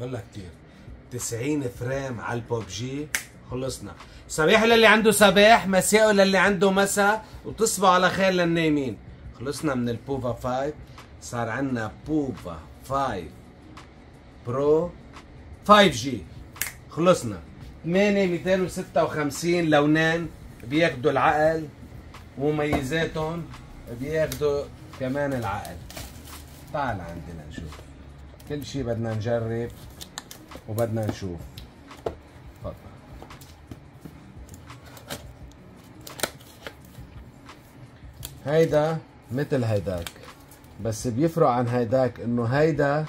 والله كتير. 90 frame على البوبجي خلصنا. صباح للي عنده صباح مساء للي عنده مساء وتصبحوا على خير للنايمين. خلصنا من ال POVA 5 صار عندنا POVA 5 Pro 5G. خلصنا. 8 256 لونين بياخدوا العقل ومميزاتهم بياخدوا كمان العقل. تعال عندنا نشوف. كل شيء بدنا نجرب وبدنا نشوف. هيدا مثل هيداك بس بيفرق عن هيداك إنه هيدا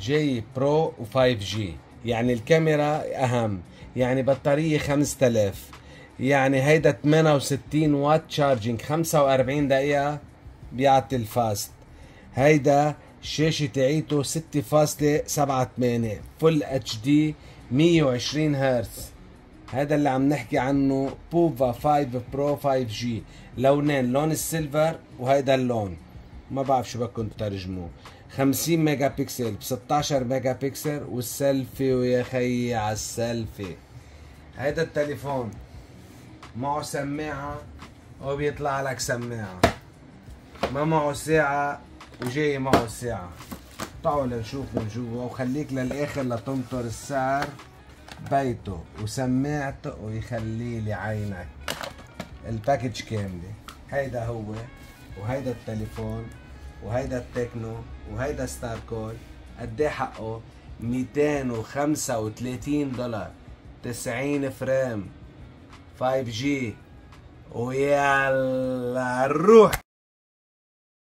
جاي Pro و5G يعني الكاميرا أهم يعني بطارية 5000 يعني هيدا 68 watt charging 45 دقيقة بيعطي ال fast. هيدا الشاشة تاعيته 6.78 full HD 120 هرتز. هذا اللي عم نحكي عنه POVA 5 Pro 5G. لونين لون ال silver وهيدا اللون. ما بعرف شو بدكم تترجموه. 50 ميجا بكسل ب 16 megapixel وال selfie ويا خيي على السيلفي. هيدا التليفون معه سماعة وبيطلع لك سماعة. ما معه ساعة وجاي معه الساعة تعالوا لنشوف من جوا وخليك للآخر لتنطر السعر. بيته وسماعته ويخلي لي عينك ال package كاملة. هيدا هو وهيدا التليفون وهيدا ال Tecno وهيدا Star Call. قد حقه؟ 235 دولار. 90 فريم. 5 جي. ويلا نروح